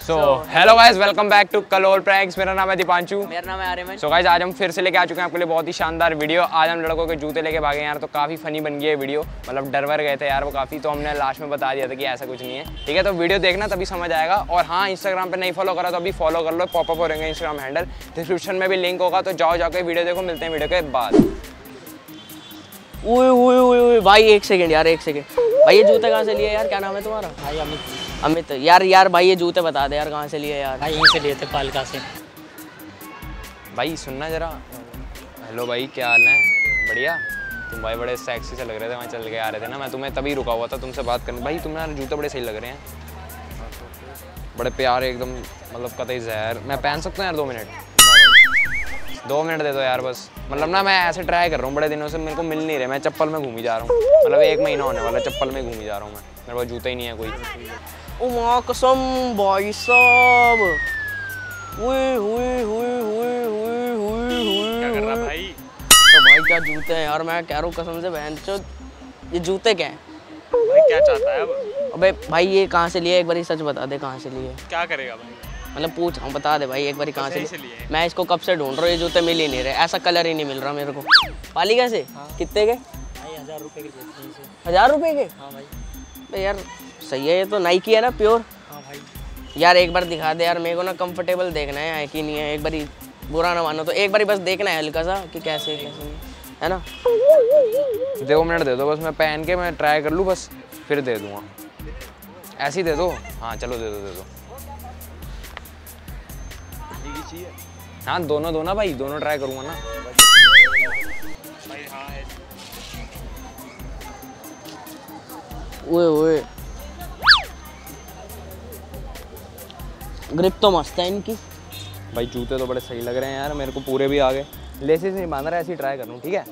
So hello guys welcome back to Kalol pranks मेरा नाम है दीपांशु। मेरा नाम है आर्यमन। सो गाइस आज हम फिर से लेके आ चुके हैं आपके लिए बहुत ही शानदार वीडियो आज हम लड़कों के जूते लेके भागे यार तो काफ़ी फनी बन गई है वीडियो मतलब डर वर गए थे यार वो काफ़ी तो हमने लास्ट में बता दिया था कि ऐसा कुछ नहीं है। ठीक है तो वीडियो देखना तभी समझ आएगा। और हाँ इंस्टाग्राम पर नहीं फॉलो करा तो अभी फॉलो कर लो पॉपअप हो रहेंगे इंस्टाग्राम हैंडल डिस्क्रिप्शन में भी लिंक होगा तो जाओ जाके वीडियो देखो मिलते हैं वीडियो के बाद। ओए ओए ओए ओए भाई एक सेकंड यार एक सेकंड भाई ये जूते कहाँ से लिए यार? क्या नाम है तुम्हारा? भाई अमित। अमित यार यार भाई ये जूते बता दे यार कहाँ से लिए यार? भाई यहीं से लिए थे पालिका से। भाई सुनना जरा। हेलो भाई क्या हाल है? बढ़िया? तुम भाई बड़े सेक्सी से लग रहे थे वहाँ चल के आ रहे थे ना। मैं तुम्हें तभी रुका हुआ था तुमसे बात करने। भाई तुम्हारे जूते बड़े सही लग रहे हैं। बड़े प्यारे एकदम मतलब कतई जहर। मैं पहन सकता हूँ यार दो मिनट? दो मिनट दे दो यार बस। मतलब ना मैं ऐसे ट्राई कर रहा हूँ बड़े दिनों से मेरे को मिल नहीं रहे। मैं चप्पल में घूमी जा रहा हूँ। मतलब एक महीना होने वाला चप्पल में घूमी जा रहा हूँ मैं। मेरे पास जूता ही नहीं है कोई। ओ माँ कसम भाई साहब। हुए हुए हुए हुए हुए हुए हुए क्या कर रहा हुए। भाई? तो भाई क्या जूते हैं यार? मैं कह रहा हूँ कसम से बहन चो ये जूते क्या हैं? भाई क्या चाहता है अब? अबे भाई ये कहाँ से लिए? एक बार सच बता दे कहाँ से लिए। क्या करेगा भाई? मतलब पूछ रहा हूँ बता दे भाई एक बार कहाँ से मैं इसको कब से ढूंढ रहा हूँ? ये जूते मिल ही नहीं रहे। ऐसा कलर ही नहीं मिल रहा मेरे को। पाली कैसे? कितने के? हज़ार रुपये के हज़ार हाँ भाई। यार सही है ये तो नाइकी है ना प्योर हाँ भाई। यार एक बार दिखा दे यार मेरे को ना कंफर्टेबल देखना है है कि नहीं है? एक बारी बुरा ना मानो तो। एक बारी बस देखना है हल्का सा कि कैसे कैसे है ना? दो मिनट दे दो बस मैं पहन के मैं ट्राई कर लूँ बस फिर दे दूँगा। ऐसे ही दे दो। हाँ चलो दे दो दे दो। हाँ दोनों दो ना भाई दोनों ट्राई करूँगा ना। भाई हाँ ओए ओए। ग्रिप तो मस्त है इनकी। भाई जूते तो बड़े सही लग रहे हैं यार मेरे को पूरे भी आ गए। लेसेस नहीं बाँध रहा ऐसे ही ट्राई कर लूँ ठीक है?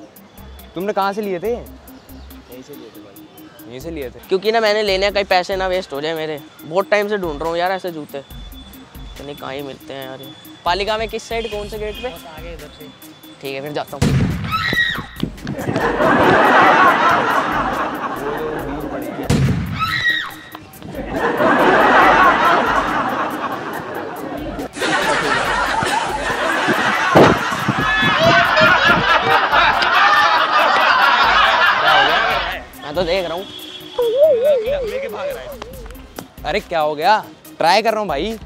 तुमने कहाँ से लिए थे यहीं से लिए थे भाई। यहीं से लिए थे? क्योंकि ना मैंने लेने कहीं पैसे ना वेस्ट हो जाए मेरे। बहुत टाइम से ढूंढ रहा हूँ यार ऐसे जूते। तो नहीं कहाँ ही मिलते हैं यार ये। पालिका में किस साइड कौन से गेट पे? आगे इधर से। ठीक है फिर जाता हूँ। मैं तो देख रहा हूँ। लेके भाग रहा है। अरे क्या हो गया? ट्राई कर रहा हूँ भाई।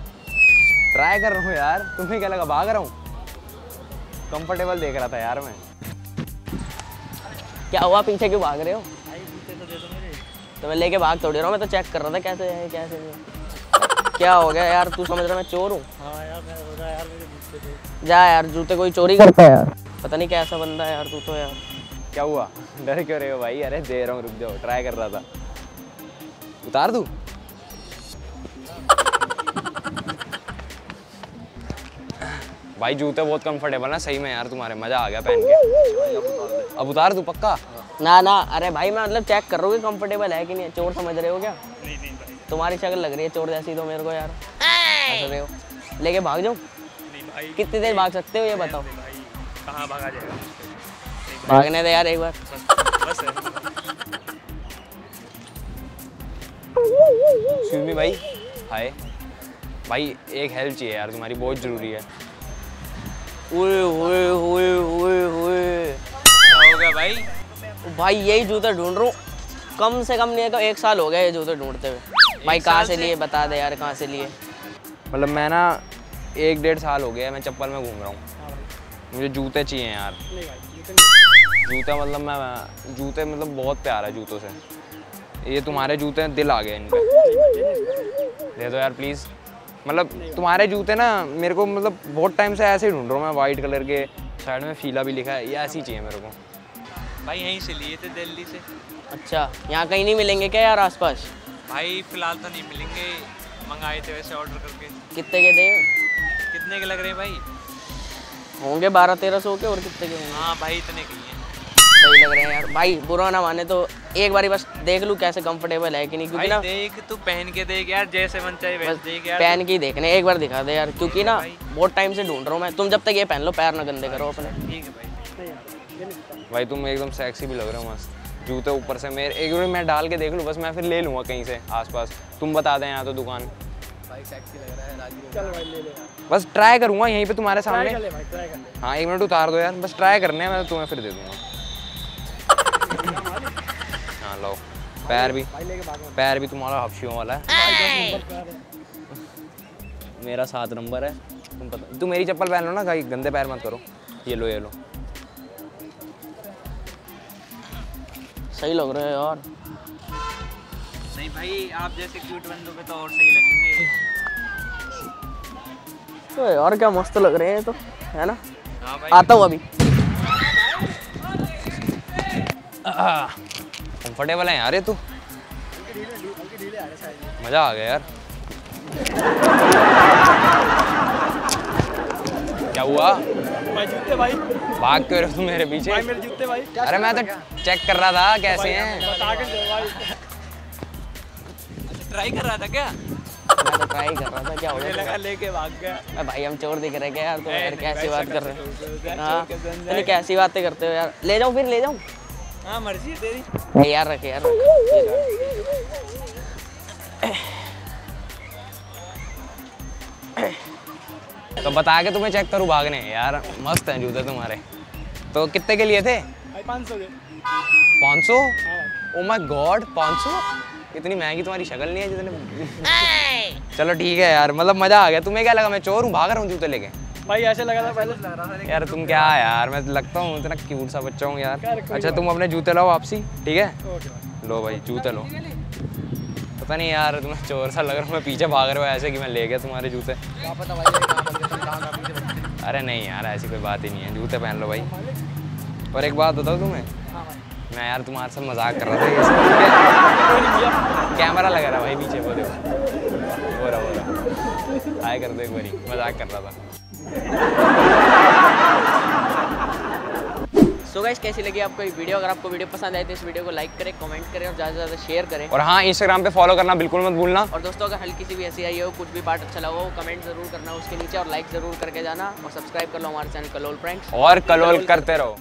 ट्राई कर रहा हूँ यार। तुम्हें क्या लगा भाग रहा हूँ? कंफर्टेबल देख रहा था यार मैं। क्या हुआ? पीछे क्यों भाग रहे हो? तो दे दो मेरे मैं लेके भाग थोड़ी रहा हूँ। मैं तो चेक कर रहा था कैसे है कैसे नहीं है। क्या हो गया यार? तू समझ रहा मैं चोर हूँ? हाँ यार मैं हो रहा यार मेरे जूते थे जा यार जूते कोई चोरी करता है यार। पता नहीं कैसा बंदा है यार तू तो यार। क्या हुआ? डर क्यों रहे हो भाई? अरे दे रहा हूँ रुक जाओ। ट्राई कर रहा था। उतार दूँ? भाई जूते बहुत कंफर्टेबल है। सही में यार तुम्हारे मज़ा आ गया पहन के। अब उतार दूँ पक्का? ना ना अरे भाई मैं मतलब चेक कर रहा हूँ कंफर्टेबल है कि नहीं चोर समझ रहे हो क्या? नहीं नहीं भाई। तुम्हारी शक्ल लग रही है चोर जैसी तो मेरे को यार। रहे हो। लेके भाग जाऊँ? कितनी देर भाग सकते हो ये बताओ? कहाँ भागा जाएगा? भागने दे यार एक बार। बस बस है। भाई। हाय। भाई एक हेल्प चाहिए यार तुम्हारी बहुत ज़रूरी है। ओए ओए ओए ओए ओए क्या हो गया भाई भाई यही जूते ढूंढ रहा हूँ कम से कम नहीं तो एक साल हो गया ये जूते ढूंढते हुए भाई कहाँ से से? लिए बता दे यार कहाँ से लिए मतलब मैं ना एक डेढ़ साल हो गया मैं चप्पल में घूम रहा हूँ मुझे जूते चाहिए यार जूते मतलब मैं जूते मतलब बहुत प्यार है जूतों से ये तुम्हारे जूते हैं दिल आ गए इन पे दे दो यार प्लीज़ मतलब तुम्हारे जूते ना मेरे को मतलब बहुत टाइम से ऐसे ही ढूंढ रहा हूँ मैं वाइट कलर के। साइड में फीला भी लिखा है ये ऐसी चाहिए मेरे को। भाई यहीं से लिए थे दिल्ली से। अच्छा यहाँ कहीं नहीं मिलेंगे क्या यार आसपास? भाई फ़िलहाल तो नहीं मिलेंगे मंगाए थे वैसे ऑर्डर करके। कितने के दे कितने के लग रहे हैं भाई? होंगे बारह तेरह सौ के और कितने के होंगे? हाँ भाई इतने के ही हैं। सही लग रहे हैं यार। भाई बुरा ना माने तो एक बारी बस देख लूँ कैसे कंफर्टेबल है कि नहीं क्योंकि ना देख तू पहन के देख यार जैसे मन चाहे वैसे देख यार। पहन के ही देखने एक बार दिखा दे यार क्योंकि ना बहुत टाइम से ढूंढ रहा हूँ मैं। तुम जब तक ये पहन लो पैर ना गंदे करो अपने। ठीक है भाई। भाई तुम एकदम सेक्सी भी लग रहे हो मस्त। जूते ऊपर से मेरे एक बार मैं डाल के देख लूँ बस मैं फिर ले लूँगा कहीं से आसपास। तुम बता दें यहाँ तो दुकान। चल भाई ले ले बस ट्राई करूँगा यहीं पे तुम्हारे सामने। हाँ एक मिनट उतार दो यार बस ट्राई करने हैं मैं तुम्हें फिर दे दूँगा। हाँ लो पैर भी पैर भी तुम्हारा हफ्शियों वाला है। आ। मेरा सात नंबर है। तुम पता तू मेरी चप्पल पहन लो ना भाई गंदे पैर मत करो। ये लो ये लो। सही लग रहे हैं यार। नहीं भाई आप जैसे क्यूट बंदों पे तो और सही लगेंगे। तो यार क्या मस्त लग रहे हैं तो है ना? हाँ आता हूँ अभी। कंफर्टेबल है यार ये तू? मज़ा आ गया यार। क्या हुआ? भाई जूते भाई। भाग क्यों रहे तुम मेरे पीछे? भाई मेरे जूते भाई। अरे मैं तो चेक कर रहा था कैसे हैं। बता के दे भाई। ट्राई कर रहा था क्या? मैं तो ट्राई कर रहा था क्या हो गया लगा लेके भाग गया। अरे भाई हम चोर दिख रहे हैं क्या यार? तुम यार कैसी बात कर रहे हो? हाँ। कैसी बातें करते हो यार? ले जाऊँ फिर ले जाऊँ? हाँ मर्ज़ी है तेरी ए, यार रख यार रख तो बता के तुम्हें चेक करूँ भागने यार। मस्त हैं जूते तुम्हारे। तो कितने के लिए थे? पाँच सौ के। पाँच सौ? हाँ। ओ माय गॉड पाँच सौ? इतनी महँगी तुम्हारी शक्ल नहीं है जितने चलो ठीक है यार मतलब मज़ा आ गया। तुम्हें क्या लगा मैं चोर हूँ भाग रहा हूँ जूते लेके? भाई ऐसे लगा था पहले। लग रहा था यार तुम क्या यार? मैं लगता हूँ इतना क्यूट सा बच्चा हूँ यार। अच्छा तुम अपने जूते लाओ वापसी ठीक है? लो भाई जूते लो। पता नहीं यार तुम्हें चोर सा लग रहा हूँ मैं पीछे भाग रहे हो ऐसे कि मैं ले गया तुम्हारे जूते। अरे नहीं यार ऐसी कोई बात ही नहीं है जूते पहन लो भाई। और एक बात बताओ तुम्हें हाँ मैं यार तुम्हारे साथ मज़ाक कर रहा था कैमरा लगा रहा भाई पीछे हो हो रहा आए कर दो एक बारी। मज़ाक कर रहा था। सो गाइस कैसी लगी आपको ये वीडियो अगर आपको वीडियो पसंद आए तो इस वीडियो को लाइक करें कमेंट करें और ज़्यादा से ज़्यादा शेयर करें। और हाँ इंस्टाग्राम पे फॉलो करना बिल्कुल मत भूलना। और दोस्तों अगर हल्की सी भी ऐसी आई हो कुछ भी पार्ट अच्छा लगा हो कमेंट ज़रूर करना उसके नीचे और लाइक ज़रूर करके जाना और सब्सक्राइब कर लो हमारे चैनल कलोल प्रैंक्स और कलोल करते रहो।